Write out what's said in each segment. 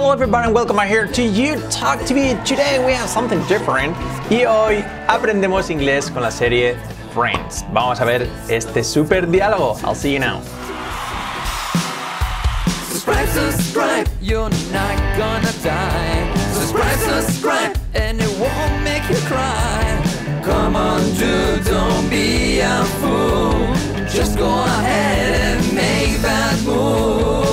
Hello everybody and welcome here to You Talk TV. Today we have something different y hoy aprendemos inglés con la serie Friends. Vamos a ver este super diálogo. I'll see you now. Subscribe, subscribe, you're not gonna die. Subscribe, subscribe, and it won't make you cry. Come on, dude, don't be a fool. Just go ahead and make that move.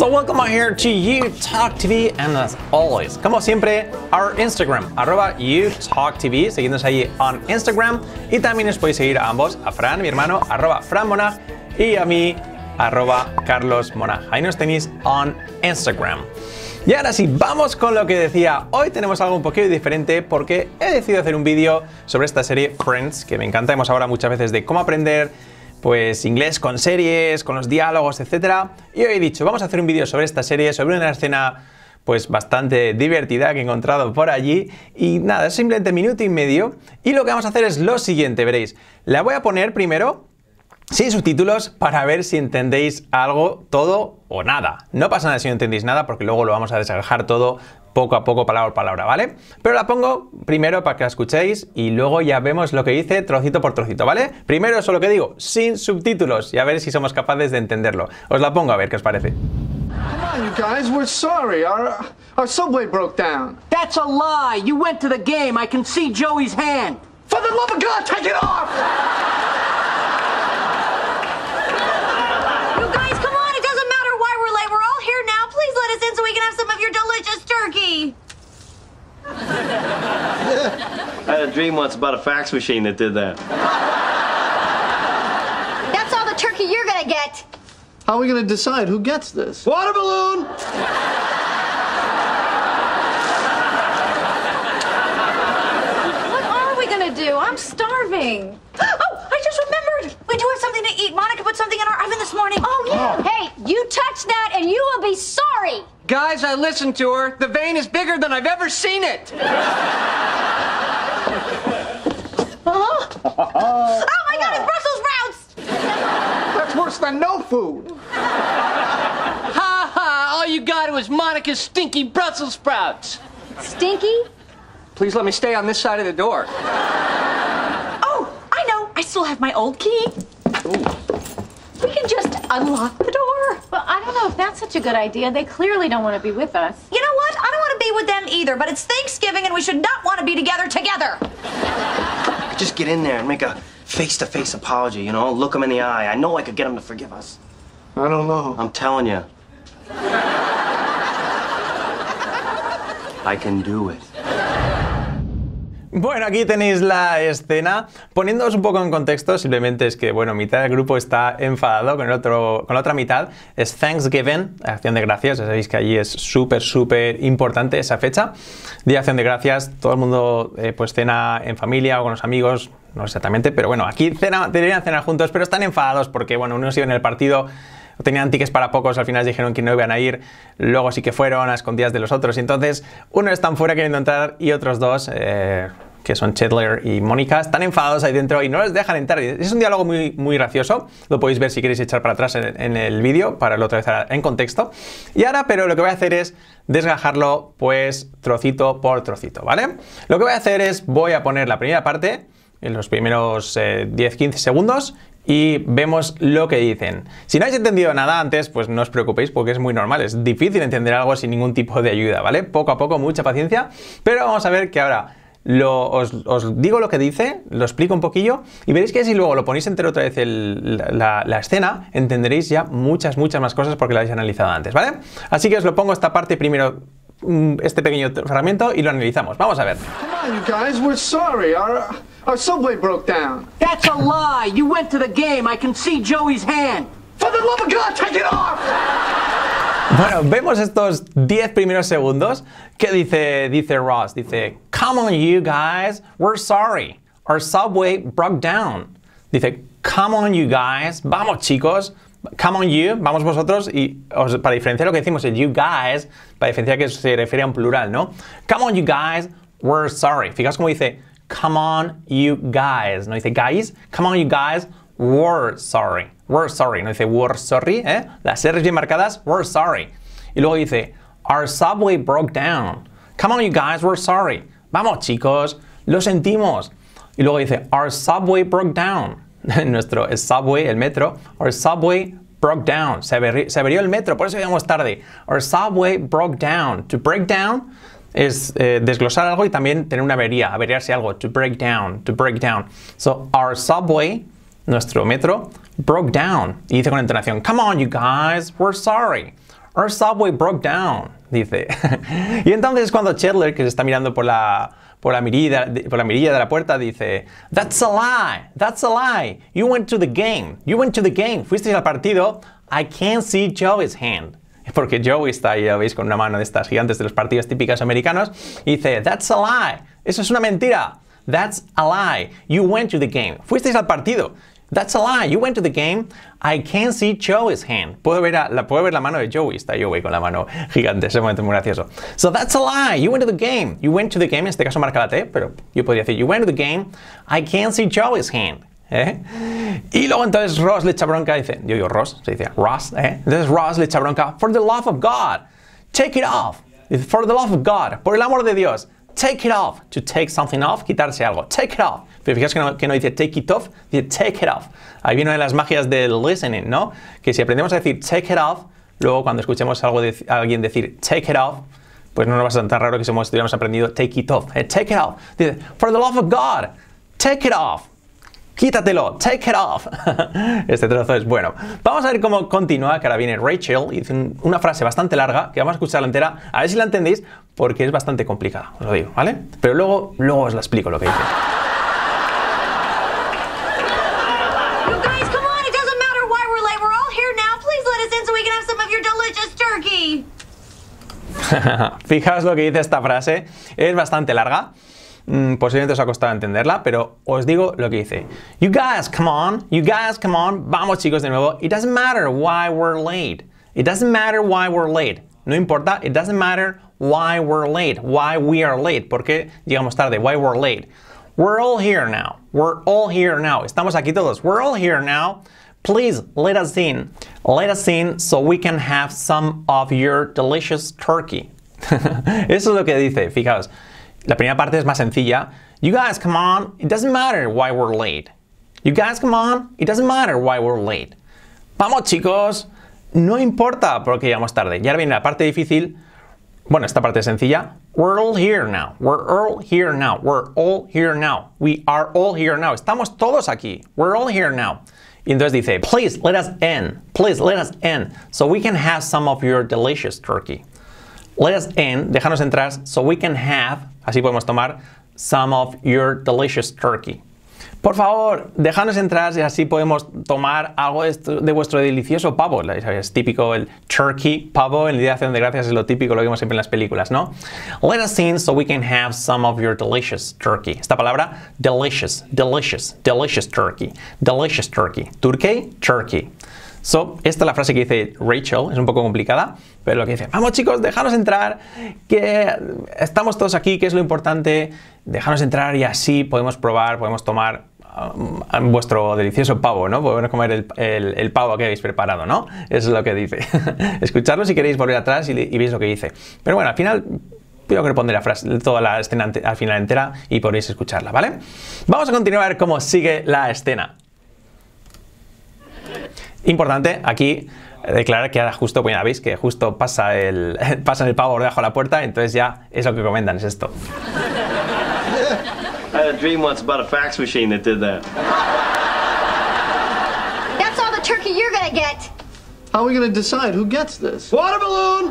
So welcome here to You Talk TV and as always, como siempre, our Instagram, arroba You Talk TV, seguidnos ahí on Instagram y también os podéis seguir a ambos, a Fran, mi hermano, arroba Fran Monag y a mí, arroba Carlos Monag. Ahí nos tenéis on Instagram. Y ahora sí, vamos con lo que decía. Hoy tenemos algo un poquito diferente porque he decidido hacer un vídeo sobre esta serie Friends, que me encanta. Hemos hablado muchas veces de cómo aprender pues inglés con series, con los diálogos, etc. Y hoy he dicho, vamos a hacer un vídeo sobre esta serie, sobre una escena pues bastante divertida que he encontrado por allí. Y nada, es simplemente minuto y medio. Y lo que vamos a hacer es lo siguiente, veréis. La voy a poner primero sin subtítulos para ver si entendéis algo, todo o nada. No pasa nada si no entendéis nada porque luego lo vamos a desgajar todo poco a poco, palabra por palabra, ¿vale? Pero la pongo primero para que la escuchéis y luego ya vemos lo que dice trocito por trocito, ¿vale? Primero eso lo que digo, sin subtítulos y a ver si somos capaces de entenderlo. Os la pongo a ver qué os parece. Come on, you guys, we're sorry. Our, our subway broke down. That's a lie. You went to the game. I can see Joey's hand. For the love of God, take it off! Your delicious turkey. I had a dream once about a fax machine that did that. That's all the turkey you're gonna get. How are we going to decide who gets this? Water balloon! What are we gonna do? I'm starving. Oh, I just remembered. We do have something to eat. Monica put something in our oven this morning. Oh, yeah. Hey, you touch that and you will be sorry. Guys, I listened to her. The vein is bigger than I've ever seen it. Huh? oh my god, it's Brussels sprouts! That's worse than no food. Ha ha! All you got was Monica's stinky Brussels sprouts. Stinky? Please let me stay on this side of the door. Oh, I know. I still have my old key. We can just unlock the door. Well, I don't know if that's such a good idea. They clearly don't want to be with us. You know what? I don't want to be with them either, but it's Thanksgiving and we should not want to be together together. Just get in there and make a face to face apology, you know? Look them in the eye. I know I could get them to forgive us. I don't know. I'm telling you. I can do it. Bueno, aquí tenéis la escena. Poniéndoos un poco en contexto, simplemente es que, bueno, mitad del grupo está enfadado con, el otro, con la otra mitad. Es Thanksgiving, Acción de Gracias. Ya sabéis que allí es súper, súper importante esa fecha. Día de Acción de Gracias, todo el mundo eh, pues cena en familia o con los amigos, no exactamente, pero bueno, aquí deberían cenar juntos, pero están enfadados porque, bueno, unos iban en el partido tenían tickets para pocos, al final dijeron que no iban a ir, luego sí que fueron a escondidas de los otros, entonces uno están fuera queriendo entrar y otros dos, eh, que son Chandler y Mónica, están enfadados ahí dentro y no les dejan entrar. Es un diálogo muy, muy gracioso, lo podéis ver si queréis echar para atrás en, el vídeo, para lo vez en contexto. Y ahora, pero lo que voy a hacer es desgajarlo pues trocito por trocito, ¿vale? Lo que voy a hacer es, voy a poner la primera parte, en los primeros eh, 10-15 segundos, y vemos lo que dicen. Si no habéis entendido nada antes, pues no os preocupéis porque es muy normal, es difícil entender algo sin ningún tipo de ayuda, ¿vale? Poco a poco, mucha paciencia, pero vamos a ver que ahora os, digo lo que dice, lo explico un poquillo y veréis que si luego lo ponéis entero otra vez la, la- la escena, entenderéis ya muchas, muchas más cosas porque lo habéis analizado antes, ¿vale? Así que os lo pongo esta parte primero, mm, este pequeño fragmento y lo analizamos. Vamos a ver. Come on, you guys, we're sorry. Our, our subway broke down. That's a lie. You went to the game. I can see Joey's hand. For the love of God, take it off! Bueno, vemos estos 10 primeros segundos. ¿Qué dice, dice Ross? Dice, Come on, you guys, we're sorry. Our subway broke down. Dice, Come on, you guys, vamos chicos. Come on, you, vamos vosotros. Y os- para diferenciar lo que decimos, el you guys, para diferenciar que se refiere a un plural, ¿no? Come on, you guys, we're sorry. Fijaos cómo dice, Come on, you guys. No dice guys, come on, you guys, we're sorry. We're sorry. No dice we're sorry, ¿eh? Las R's bien marcadas, we're sorry. Y luego dice, Our subway broke down. Come on, you guys, we're sorry. Vamos, chicos, lo sentimos. Y luego dice, Our subway broke down. Nuestro subway, el metro, Our subway broke down. Se averió el metro, por eso llegamos tarde. Our subway broke down. To break down es eh, desglosar algo y también tener una avería, averiarse algo. To break down, to break down. So, our subway, nuestro metro, broke down. Y dice con entonación, Come on, you guys, we're sorry. Our subway broke down, dice. y entonces es cuando Chandler, que se está mirando por la, por la, mirilla, por la mirilla de la puerta, dice, That's a lie, that's a lie. You went to the game, you went to the game. Fuisteis al partido. I can't see Joey's hand. Porque Joey está ahí, ya veis, con una mano de estas gigantes de los partidos típicos americanos. Y dice, That's a lie. Eso es una mentira. That's a lie. You went to the game. Fuisteis al partido. That's a lie. You went to the game. I can't see Joey's hand. Puedo ver, a- la, puedo ver la mano de Joey. Está Joey con la mano gigante. Ese momento es muy gracioso. So that's a lie. You went to the game. You went to the game. En este caso marca la T, pero yo podría decir, You went to the game. I can't see Joey's hand. ¿Eh? Y luego entonces Ross le echa bronca y dice, yo digo Ross, se dice Ross, ¿eh? Entonces Ross le echa bronca, for the love of God, take it off. For the love of God, por el amor de Dios, take it off. To take something off, quitarse algo, take it off. Pero fijaos que no, que no dice take it off, dice take it off. Ahí viene una de las magias del listening, ¿no? Que si aprendemos a decir take it off, luego cuando escuchemos algo de, a alguien decir take it off, pues no nos va a ser tan raro que si hubiéramos aprendido take it off. ¿eh? Take it off. Dice, for the love of God, take it off. Quítatelo, take it off. Este trozo es bueno. Vamos a ver cómo continúa, que ahora viene Rachel y dice un- una frase bastante larga, que vamos a escucharla entera, a ver si la entendéis, porque es bastante complicada, os lo digo, ¿vale? Pero luego, luego os la explico lo que dice. Fijaos lo que dice esta frase, es bastante larga. Mm, posiblemente os ha costado entenderla, pero os digo lo que dice. You guys, come on. You guys, come on. Vamos, chicos, de nuevo. It doesn't matter why we're late. It doesn't matter why we're late. No importa. It doesn't matter why we're late. Why we are late. ¿Por qué llegamos tarde? Why we're late. We're all here now. We're all here now. Estamos aquí todos. We're all here now. Please let us in. Let us in so we can have some of your delicious turkey. Eso es lo que dice. Fijaos. La primera parte es más sencilla. You guys, come on. It doesn't matter why we're late. You guys, come on. It doesn't matter why we're late. Vamos, chicos. No importa porque llegamos tarde. Y ahora viene la parte difícil. Bueno, esta parte es sencilla. We're all here now. We're all here now. We're all here now. We are all here now. Estamos todos aquí. We're all here now. Y entonces dice, please let us in. Please let us in. So we can have some of your delicious turkey. Let us in, déjanos entrar, so we can have, así podemos tomar, some of your delicious turkey. Por favor, déjanos entrar y así podemos tomar algo de, vuestro delicioso pavo. Es típico el turkey, pavo, en el Día de Acción de Gracias es lo típico, lo vemos siempre en las películas, ¿no? Let us in so we can have some of your delicious turkey. Esta palabra, delicious, delicious, delicious turkey, delicious turkey. Turkey, turkey. So, esta es la frase que dice Rachel, es un poco complicada, pero lo que dice, vamos chicos, déjanos entrar, que estamos todos aquí, que es lo importante, déjanos entrar y así podemos probar, podemos tomar um, vuestro delicioso pavo, ¿no? Podemos comer el, el- pavo que habéis preparado, ¿no? Es lo que dice. Escucharlo si queréis volver atrás y, veis lo que dice. Pero bueno, al final Creo que pondré la frase, toda la escena al final entera y podréis escucharla, ¿vale? Vamos a continuar a ver cómo sigue la escena. Importante aquí declarar que ahora justo, pues ya veis que justo pasa el, pasan el pavo por debajo de la puerta, entonces ya es lo que comentan, es esto. I had a dream once about a fax machine that did that. That's all the turkey you're gonna get. How are we going to decide who gets this? Water balloon!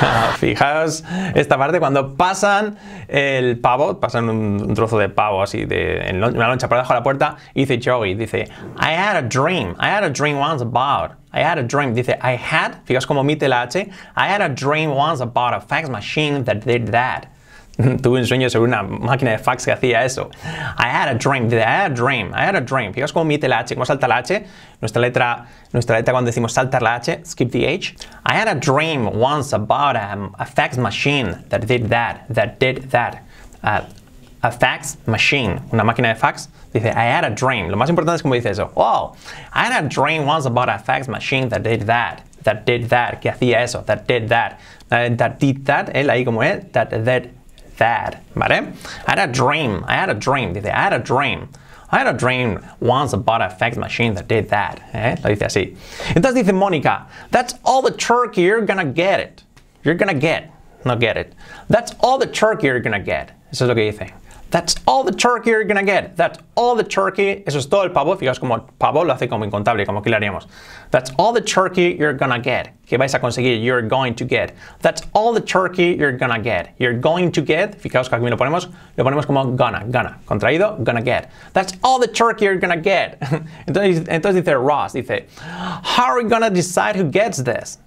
Ah, Fijaos esta parte cuando pasan el pavo, pasan un, un trozo de pavo así de en una loncha por debajo de la puerta y dice Joey, dice I had a dream, I had a dream once about, I had a dream, dice I had, fijaos cómo omite la H, I had a dream once about a fax machine that did that. Tuve un sueño sobre una máquina de fax que hacía eso. I had a dream, I had a dream, I had a dream. Fijaos cómo omite la H, cómo salta la H. Nuestra letra, nuestra letra cuando decimos saltar la H, skip the H. I had a dream once about a, a fax machine that did that, that did that. Uh, a fax machine, una máquina de fax. Dice, I had a dream. Lo más importante es como dice eso. Oh, I had a dream once about a fax machine that did that. that did that, que hacía eso, that did that, uh, that did that, él ahí como es, that did that, ¿vale? I had a dream, I had a dream, dice, I had a dream. I had a dream once about a fax machine that did that. ¿eh? Lo dice así. Entonces dice Mónica, that's all the turkey you're gonna get it. You're gonna get, no get it. That's all the turkey you're gonna get. Eso es lo que dice. That's all the turkey you're gonna get. That's all the turkey. Eso es todo el pavo. Fijaos como pavo lo hace como incontable, como que le haríamos. That's all the turkey you're gonna get. Que vais a conseguir. You're going to get. That's all the turkey you're gonna get. You're going to get. Fijaos que aquí lo ponemos. Lo ponemos como gonna, gonna. Contraído, gonna get. That's all the turkey you're gonna get. entonces, entonces dice Ross, dice, How are we gonna decide who gets this?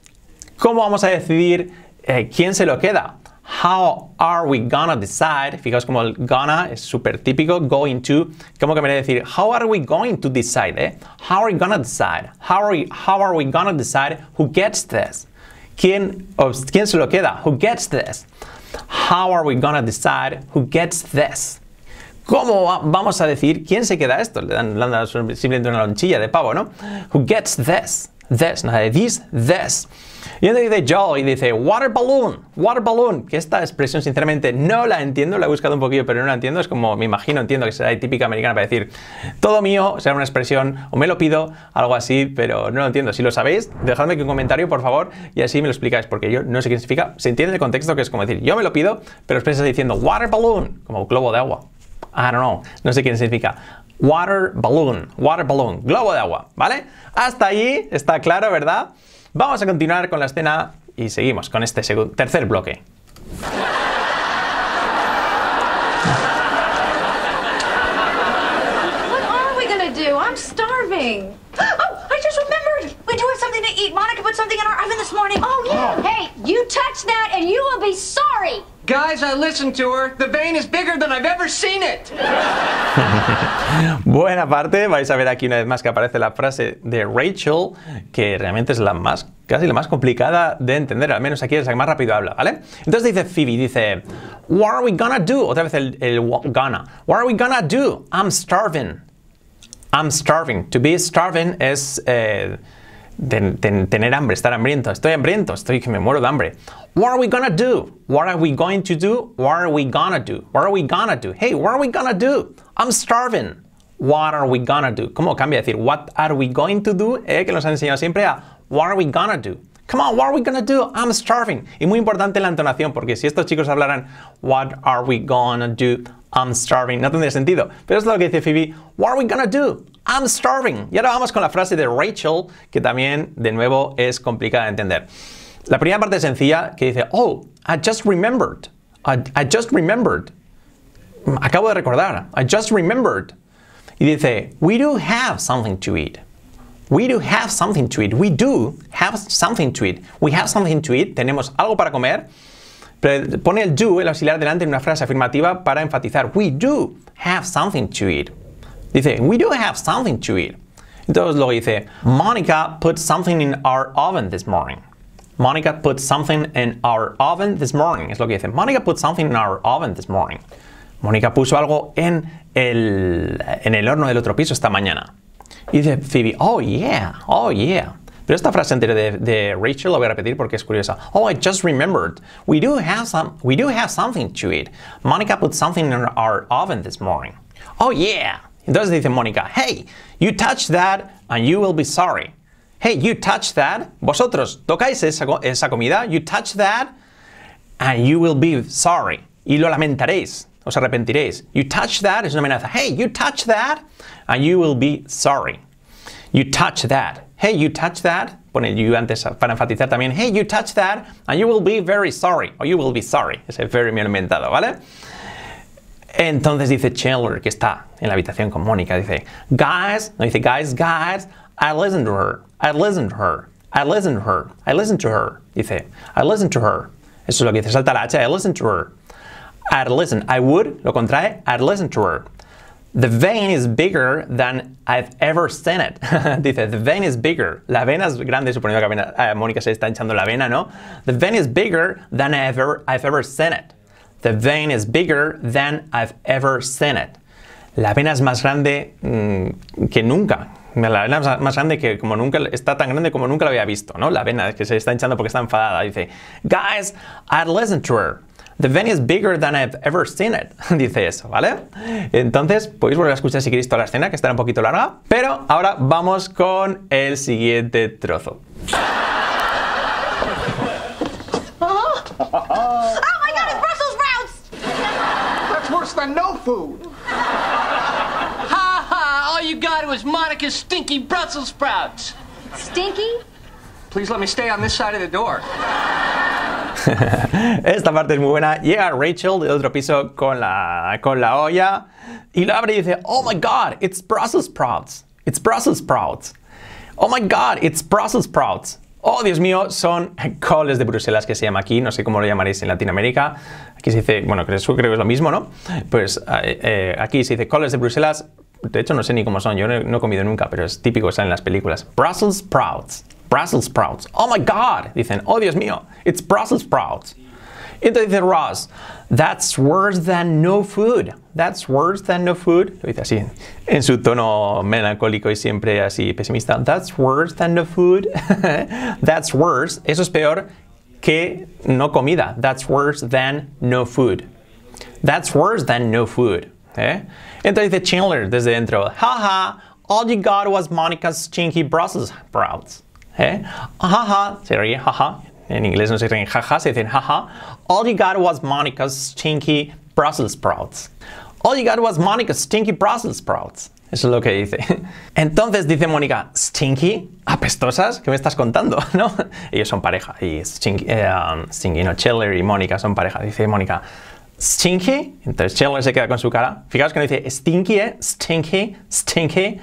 ¿Cómo vamos a decidir eh, quién se lo queda? How are we gonna decide? Fijaos como el gonna es súper típico. Going to. ¿Cómo que me decir? How are we going to decide? Eh? How are we gonna decide? How are we, how are we gonna decide who gets this? ¿Quién, ¿Quién se lo queda? Who gets this? How are we gonna decide who gets this? ¿Cómo va- vamos a decir quién se queda esto? Le dan, le dan simplemente una lonchilla de pavo, ¿no? Who gets this? This, no de this, this. Y entonces dice Joel y dice water balloon, water balloon, que esta expresión sinceramente no la entiendo, la he buscado un poquillo pero no la entiendo, es como me imagino, entiendo que será típica americana para decir todo mío, será una expresión o me lo pido, algo así, pero no lo entiendo. Si lo sabéis, dejadme aquí un comentario por favor y así me lo explicáis porque yo no sé qué significa, se entiende el contexto que es como decir yo me lo pido, pero expresas diciendo water balloon, como globo de agua. I don't know, no sé qué significa. Water balloon, water balloon, globo de agua, ¿vale? Hasta allí está claro, ¿verdad? Vamos a continuar con la escena y seguimos con este tercer bloque. What are we gonna do? I'm starving. Oh, I just remembered. We do have something to eat. Monica put something in our oven this morning. Oh, yeah. Hey, you touch that and you will be sorry. Guys, I listened to her. The vein is bigger than I've ever seen it. Buena parte, vais a ver aquí una vez más que aparece la frase de Rachel, que realmente es la más, casi la más complicada de entender, al menos aquí es la que más rápido habla, ¿vale? Entonces dice Phoebe, dice, What are we gonna do? Otra vez el, el gonna. What are we gonna do? I'm starving. I'm starving. To be starving es eh, ten- ten- tener hambre, estar hambriento. Estoy hambriento, estoy que me muero de hambre. What are we gonna do? What are we going to do? What are we gonna do? What are we gonna do? Hey, what are we gonna do? I'm starving. What are we gonna do? ¿Cómo cambia decir what are we going to do? Eh, que nos han enseñado siempre a what are we gonna do? Come on, what are we gonna do? I'm starving. Y muy importante la entonación, porque si estos chicos hablaran what are we gonna do? I'm starving. No tendría sentido. Pero es lo que dice Phoebe. What are we gonna do? I'm starving. Y ahora vamos con la frase de Rachel, que también, de nuevo, es complicada de entender. La primera parte es sencilla, que dice, oh, I just remembered. I, just remembered. Acabo de recordar. I just remembered. Y dice, we do have something to eat. We do have something to eat. We do have something to eat. We have something to eat. Tenemos algo para comer. Pero pone el do, el auxiliar delante en una frase afirmativa para enfatizar. We do have something to eat. Dice, we do have something to eat. Entonces luego dice, Monica put something in our oven this morning. Monica put something in our oven this morning. Es lo que dice. Monica put something in our oven this morning. Mónica puso algo en el, en el horno del otro piso esta mañana. Y dice Phoebe, oh yeah, oh yeah. Pero esta frase entera de, de Rachel la voy a repetir porque es curiosa. Oh, I just remembered. We do have some. We do have something to eat. Monica put something in our oven this morning. Oh yeah. Entonces dice Mónica, hey, you touch that and you will be sorry. Hey, you touch that. Vosotros tocáis esa, co- esa comida. You touch that and you will be sorry. Y lo lamentaréis. Os arrepentiréis. You touch that es una amenaza. Hey, you touch that and you will be sorry. You touch that. Hey, you touch that. Pone you antes para enfatizar también. Hey, you touch that and you will be very sorry. O you will be sorry. Ese very he inventado, ¿vale? Entonces dice Chandler, que está en la habitación con Mónica, dice, guys, no dice guys, guys, I listened to her, I listened to her, I listened to her, I listened to her. Dice, I listened to her. Eso es lo que dice, salta la H, I listened to her. I'd listen, I would, lo contrae, I'd listen to her. The vein is bigger than I've ever seen it. Dice, the vein is bigger. La vena es grande, suponiendo que eh, Mónica se está hinchando la vena, ¿no? The vein is bigger than I've ever, I've ever seen it. The vein is bigger than I've ever seen it. La vena es más grande mm, que nunca, La vena más- grande que como nunca, está tan grande como nunca la había visto, ¿no? La vena es que se está hinchando porque está enfadada. Dice, guys, I'd listen to her. The vein is bigger than I've ever seen it. Dice eso, ¿vale? Entonces, podéis volver a escuchar si queréis toda la escena, que estará un poquito larga. Pero ahora vamos con el siguiente trozo. Oh my god, it's Brussels sprouts! That's worse than no food. You got was Monica's stinky Brussels sprouts. Stinky? Please let me stay on this side of the door. Esta parte es muy buena. Llega Rachel del otro piso con la, con la olla y lo abre y dice, Oh my God, it's Brussels sprouts. It's Brussels sprouts. Oh my God, it's Brussels sprouts. Oh, Dios mío, son coles de Bruselas que se llama aquí. No sé cómo lo llamaréis en Latinoamérica. Aquí se dice, bueno, creo, creo que es lo mismo, ¿no? Pues eh, eh, aquí se dice coles de Bruselas. De hecho, no sé ni cómo son. Yo no, he- comido nunca, pero es típico, está en las películas. Brussels sprouts. Brussels sprouts. Oh my God. Dicen, oh Dios mío, it's Brussels sprouts. Y entonces dice Ross, that's worse than no food. That's worse than no food. Lo dice así, en su tono melancólico y siempre así pesimista. That's worse than no food. that's worse. Eso es peor que no comida. That's worse than no food. That's worse than no food. ¿Eh? Entonces dice Chandler desde dentro, jaja, all you got was Monica's stinky Brussels sprouts. ¿eh? Jaja, se ríe, jaja. En inglés no se ríen jaja, se dicen jaja. All you got was Monica's stinky Brussels sprouts. All you got was Monica's stinky Brussels sprouts. Eso es lo que dice. Entonces dice Mónica, ¿stinky? ¿Apestosas? ¿Qué me estás contando? ¿No? Ellos son pareja. Y Stinky, eh, um, Stinky, no, Chandler y Mónica son pareja. Dice Mónica, ¿stinky? Entonces Chandler se queda con su cara. Fijaos que dice stinky, ¿eh? Stinky, stinky.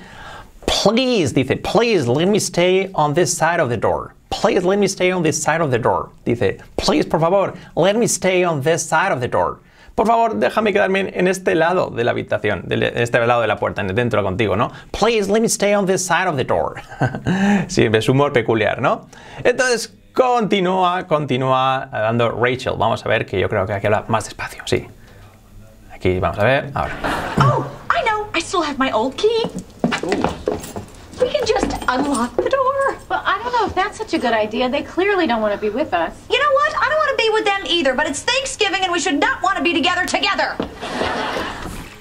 Please, dice, please let me stay on this side of the door. Please let me stay on this side of the door. Dice, please, por favor, let me stay on this side of the door. Por favor, déjame quedarme en este lado de la habitación, de este lado de la puerta, dentro contigo, ¿no? Please let me stay on this side of the door. sí, es humor peculiar, ¿no? Entonces, continúa, continúa dando Rachel. Vamos a ver que yo creo que hay que hablar más despacio, sí. Aquí vamos a ver, ahora. Oh, I know. I still have my old key. We can just unlock the door. Well, I don't know if that's such a good idea. They clearly don't want to be with us. You know what? I don't want to be with them either, but it's Thanksgiving and we should not want to be together together.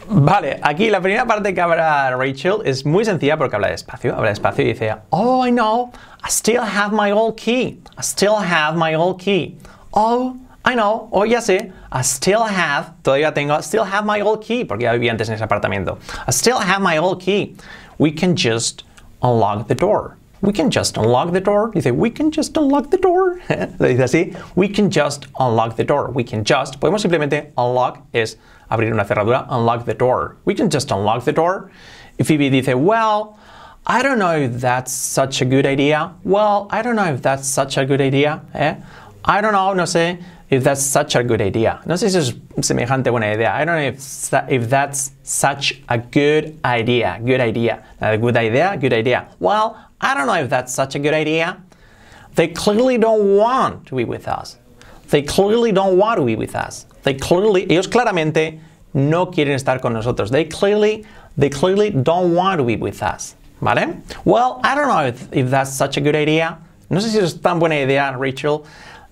Vale, aquí la primera parte que habla Rachel es muy sencilla porque habla despacio, habla despacio y dice, Oh, I know, I still have my old key, I still have my old key. Oh, I know, oh, ya sé, I still have, todavía tengo, I still have my old key, porque ya vivía antes en ese apartamento. I still have my old key. We can just unlock the door. We can just unlock the door. Dice, we can just unlock the door. Lo dice así. We can just unlock the door. We can just. Podemos simplemente unlock es abrir una cerradura. Unlock the door. We can just unlock the door. If Phoebe dice, well, I don't know if that's such a good idea. Well, I don't know if that's such a good idea. ¿eh? I don't know, no sé, if that's such a good idea. No sé si es semejante buena idea. I don't know if, if that's such a good idea. Good idea. A good idea, good idea. Well, I don't know if that's such a good idea. They clearly don't want to be with us. They clearly don't want to be with us. Ellos claramente no quieren estar con nosotros. They clearly, they clearly don't want to be with us. ¿Vale? Well, I don't know if, if that's such a good idea. No sé si es tan buena idea, Rachel.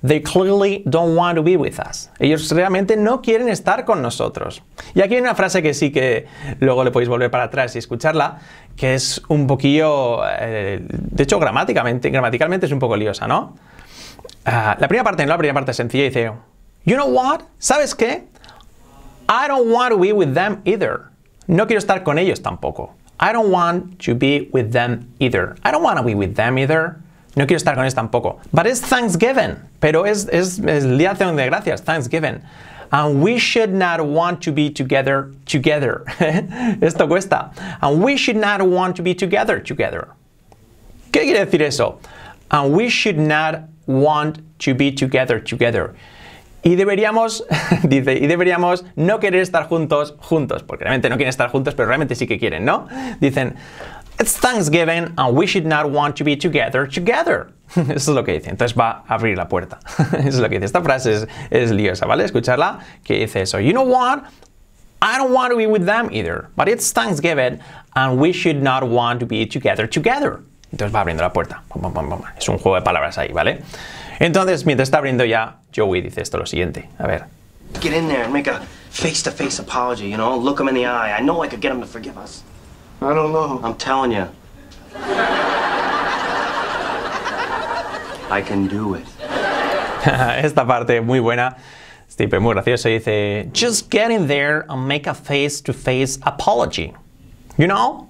They clearly don't want to be with us. Ellos realmente no quieren estar con nosotros. Y aquí hay una frase que sí que luego le podéis volver para atrás y escucharla, que es un poquillo, eh, de hecho gramáticamente, gramaticalmente es un poco liosa, ¿no? Ah, la primera parte, no, la primera parte es sencilla, dice, you know what, ¿sabes qué? I don't want to be with them either. No quiero estar con ellos tampoco. I don't want to be with them either. I don't want to be with them either. No quiero estar con ellos tampoco. But it's Thanksgiving. Pero es, es, es el día de gracias, Thanksgiving. And we should not want to be together together. Esto cuesta. And we should not want to be together together. ¿Qué quiere decir eso? And we should not want to be together together. Y deberíamos, dice, y deberíamos no querer estar juntos, juntos, porque realmente no quieren estar juntos, pero realmente sí que quieren, ¿no? Dicen, it's Thanksgiving and we should not want to be together together. Eso es lo que dice. Entonces va a abrir la puerta. Eso es lo que dice. Esta frase es, es liosa, ¿vale? Escucharla, que dice eso. You know what? I don't want to be with them either. But it's Thanksgiving and we should not want to be together together. Entonces va abriendo la puerta. Es un juego de palabras ahí, ¿vale? Entonces, mientras está abriendo ya, Joey dice esto lo siguiente. A ver. Get in there and make a face-to-face apology, you know? Look them in the eye. I know I could get them to forgive us. I don't know. I'm telling you. I can do it. Esta parte muy buena. Stipe, muy gracioso. Dice, just get in there and make a face-to-face apology. You know?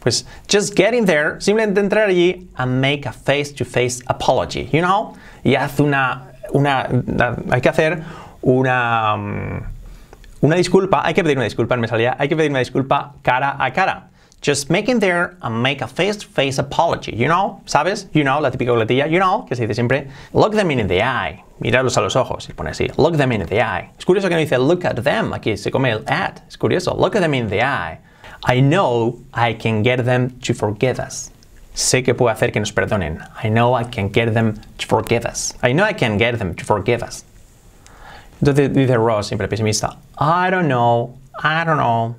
Pues just get in there, simplemente entrar allí and make a face-to-face apology. You know? Y haz una, una, hay que hacer una, um, una disculpa, hay que pedir una disculpa, me salía, hay que pedir una disculpa cara a cara. Just make in there and make a face-to-face apology, you know, ¿sabes? You know, la típica boletilla, you know, que se dice siempre, look them in the eye, mirarlos a los ojos, y pone así, look them in the eye. Es curioso que no dice look at them, aquí se come el at, es curioso, look at them in the eye. I know I can get them to forgive us. Sé que puedo hacer que nos perdonen. I know I can get them to forgive us. I know I can get them to forgive us. Entonces dice Ross, siempre pesimista, I don't know, I don't know.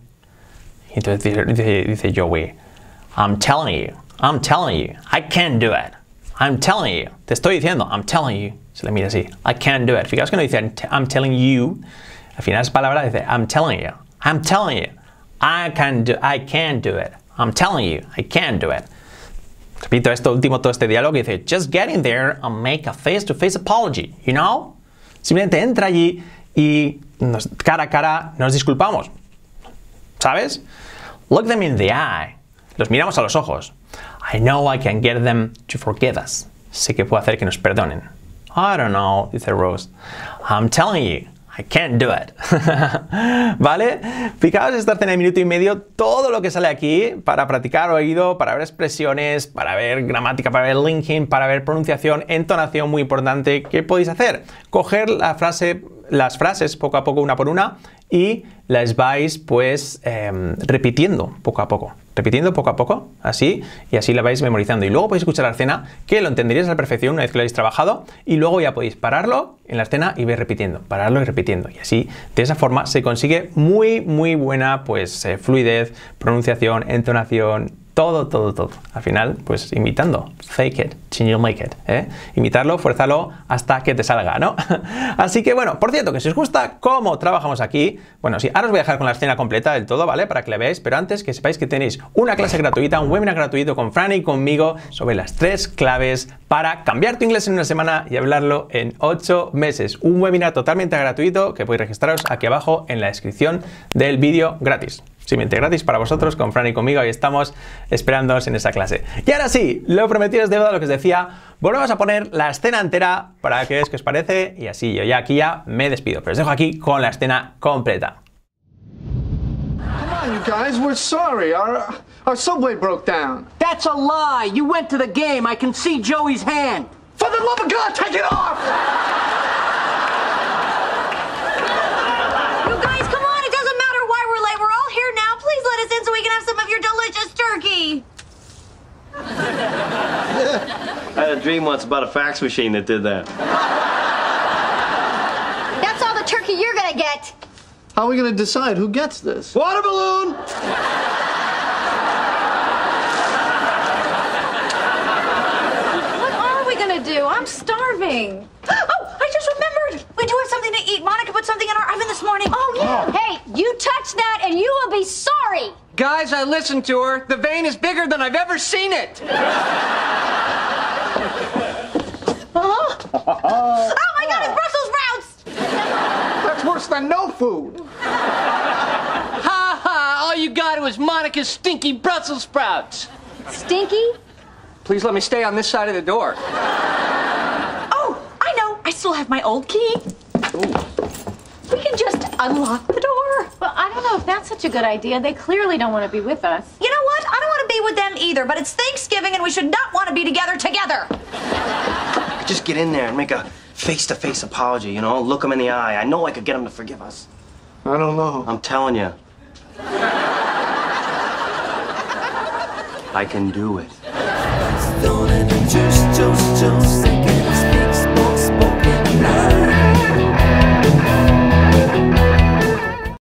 Entonces dice, dice, Joey, I'm telling you, I'm telling you, I can't do it. I'm telling you, te estoy diciendo, I'm telling you. Se le mira así, I can't do it. Fijaos que no dice I'm telling you, al final esa palabra dice I'm telling you, I'm telling you, I can do, I can't do it. I'm telling you, I can't do it. Repito esto último, todo este diálogo y dice, just get in there and make a face-to-face apology, you know? Simplemente entra allí y nos, cara a cara nos disculpamos. ¿Sabes? Look them in the eye. Los miramos a los ojos. I know I can get them to forgive us. Sé que puedo hacer que nos perdonen. I don't know, dice Rose. I'm telling you, I can't do it. ¿Vale? Fijaos esta en el minuto y medio todo lo que sale aquí para practicar oído, para ver expresiones, para ver gramática, para ver linking, para ver pronunciación, entonación muy importante. ¿Qué podéis hacer? Coger la frase, las frases poco a poco una por una y las vais pues eh, repitiendo poco a poco. Repitiendo poco a poco, así, y así la vais memorizando. Y luego podéis escuchar la escena, que lo entenderéis a la perfección una vez que lo habéis trabajado, y luego ya podéis pararlo en la escena y ver repitiendo, pararlo y repitiendo. Y así, de esa forma, se consigue muy, muy buena pues eh, fluidez, pronunciación, entonación, todo, todo, todo. Al final, pues imitando. Fake it, till you make it. ¿eh? Imitarlo, fuérzalo hasta que te salga, ¿no? Así que bueno, por cierto, que si os gusta cómo trabajamos aquí, bueno, sí, ahora os voy a dejar con la escena completa del todo, ¿vale? Para que la veáis, pero antes que sepáis que tenéis una clase gratuita, un webinar gratuito con Fran y conmigo sobre las tres claves para cambiar tu inglés en una semana y hablarlo en ocho meses. Un webinar totalmente gratuito que podéis registraros aquí abajo en la descripción del vídeo gratis simplemente gratis para vosotros con Fran y conmigo y estamos esperándoos en esa clase. Y ahora sí, lo prometido es deuda, lo que os decía, volvemos a poner la escena entera para que veáis qué os parece y así yo ya aquí ya me despido, pero os dejo aquí con la escena completa. Come on, you guys, we're sorry. Our, our subway broke down. That's a lie. You went to the game. I can see Joey's hand. For the love of God, take it off! A dream once about a fax machine that did that. That's all the turkey you're gonna get. How are we gonna decide who gets this? Water balloon! What are we gonna do? I'm starving. Oh, I just remembered. We do have something to eat. Monica put something in our oven this morning. Oh, yeah. Oh. Hey, you touch that and you will be sorry. Guys, I listened to her. The vein is bigger than I've ever seen it. Oh my God, it's Brussels sprouts. That's worse than no food. Ha ha! All you got was Monica's stinky Brussels sprouts. Stinky? Please let me stay on this side of the door. Oh, I know. I still have my old key. We can just unlock the door. Well, I don't know if that's such a good idea. They clearly don't want to be with us. You know what? I don't want to be with them either, but it's Thanksgiving and we should not want to be together together. Just get in there and make a face-to-face apology, you know? Look him in the eye. I know I could get him to forgive us. I don't know. I'm telling you. I can do it. Stolen and juice,